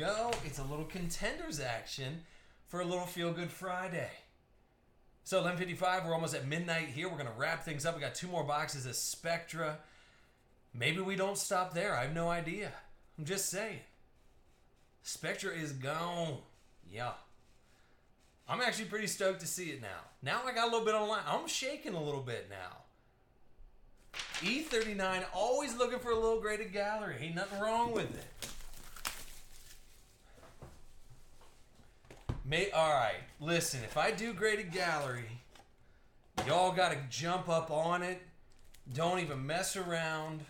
go. It's a little contenders action for a little feel good Friday. So 11:55, we're almost at midnight here. We're gonna wrap things up. We got two more boxes of Spectra. Maybe we don't stop there. I have no idea. I'm just saying. Spectra is gone. Yeah. I'm actually pretty stoked to see it now. Now I got a little bit online. I'm shaking a little bit now. E39, always looking for a little graded gallery. Ain't nothing wrong with it. May all right. Listen, if I do graded gallery, y'all got to jump up on it. Don't even mess around.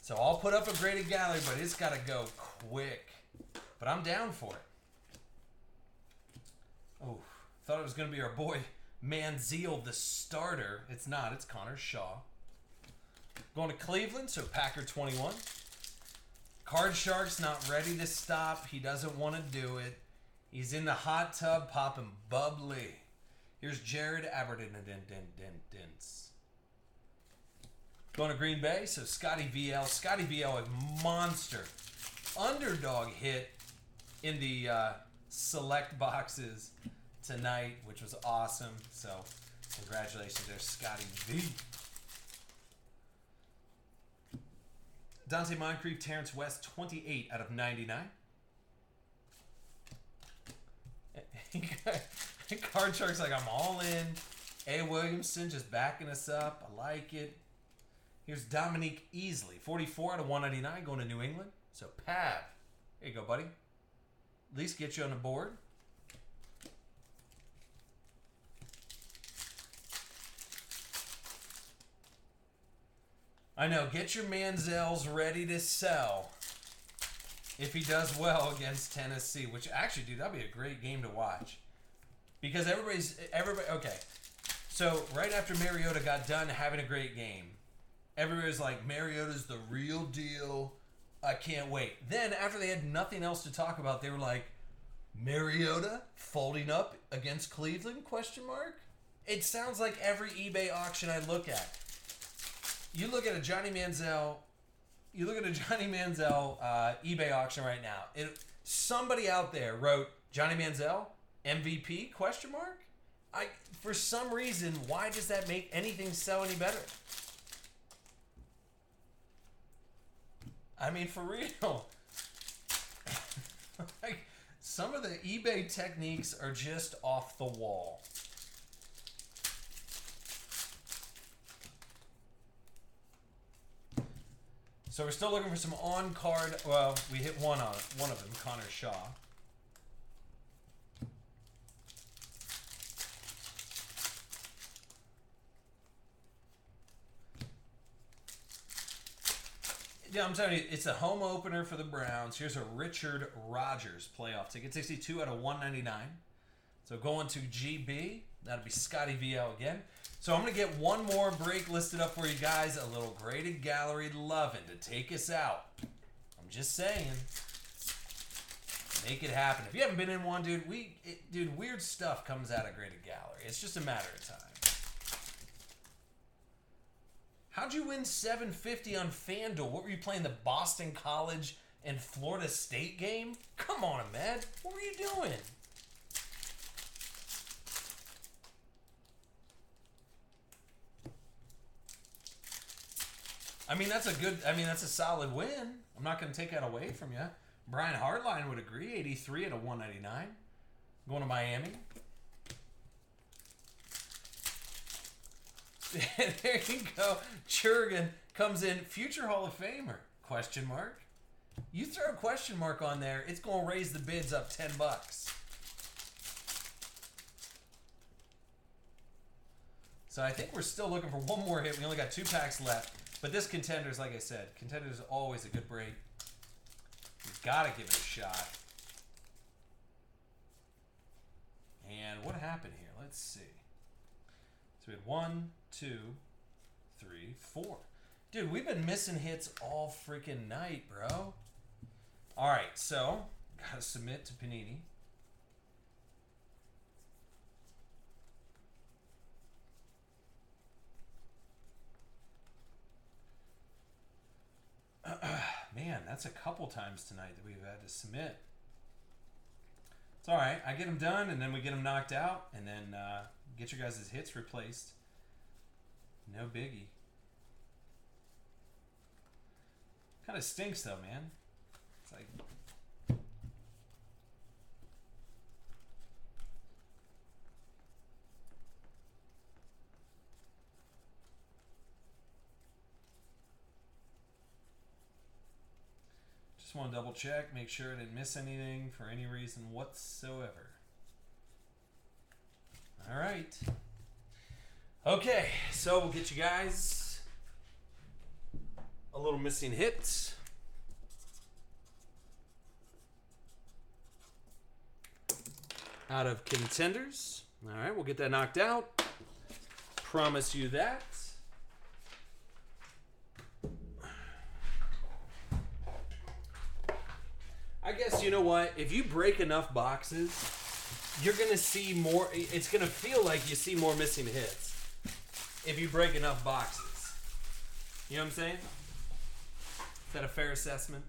So I'll put up a graded gallery, but it's got to go quick. But I'm down for it. Oh, thought it was going to be our boy Manziel, the starter. It's not. It's Connor Shaw. Going to Cleveland, so Packer 21. Card Shark's not ready to stop. He doesn't want to do it. He's in the hot tub popping bubbly. Here's Jared Abbrederis. Going to Green Bay, so Scotty VL. Scotty VL, a monster underdog hit in the uh, select boxes tonight, which was awesome. So, congratulations there, Scotty V. Donte Moncrief, Terrance West, 28 out of 99. Card Shark's like, I'm all in. A. Williamson just backing us up. I like it. Here's Dominique Easley, 44 out of 199, going to New England. So, Pav, here you go, buddy. At least get you on the board. I know. Get your Manziels ready to sell if he does well against Tennessee. Which actually, dude, that'd be a great game to watch because everybody's everybody. Okay, so right after Mariota got done having a great game, everybody's like, Mariota's the real deal. I can't wait. Then after they had nothing else to talk about, they were like, Mariota folding up against Cleveland? Question mark. It sounds like every eBay auction I look at you look at a Johnny Manziel, you look at a Johnny Manziel uh, eBay auction right now. It, somebody out there wrote Johnny Manziel MVP question mark. I for some reason why does that make anything sell any better? I mean for real. like some of the eBay techniques are just off the wall. So we're still looking for some on card. Well, we hit one on one of them, Connor Shaw. Yeah, I'm telling you, it's a home opener for the Browns. Here's a Richard Rodgers playoff ticket, 62 out of 199. So going to GB, that'll be Scotty VL again. So I'm going to get one more break listed up for you guys. A little graded gallery loving to take us out. I'm just saying. Make it happen. If you haven't been in one, dude, we it, dude, weird stuff comes out of graded gallery. It's just a matter of time. How'd you win 750 on FanDuel? What were you playing the Boston College and Florida State game? Come on, Ahmed. What were you doing? I mean, that's a good. I mean, that's a solid win. I'm not going to take that away from you. Brian Hartline would agree. 83 at a 199. Going to Miami. there you go. Churgan comes in, future Hall of Famer? Question mark. You throw a question mark on there, it's going to raise the bids up 10 bucks. So I think we're still looking for one more hit. We only got two packs left. But this contenders, like I said, contenders is always a good break. You've got to give it a shot. And what happened here? Let's see. So we had one, two, three, four. Dude, we've been missing hits all freaking night, bro. All right, so gotta submit to Panini. Man, that's a couple times tonight that we've had to submit. It's all right. I get them done, and then we get them knocked out, and then uh, get your guys' hits replaced. No biggie. Kind of stinks though, man. It's like Just want to double check, make sure I didn't miss anything for any reason whatsoever. All right. Okay, so we'll get you guys a little missing hits. Out of contenders. All right, we'll get that knocked out. Promise you that. I guess you know what? If you break enough boxes, you're gonna see more. It's gonna feel like you see more missing hits if you break enough boxes. You know what I'm saying? Is that a fair assessment?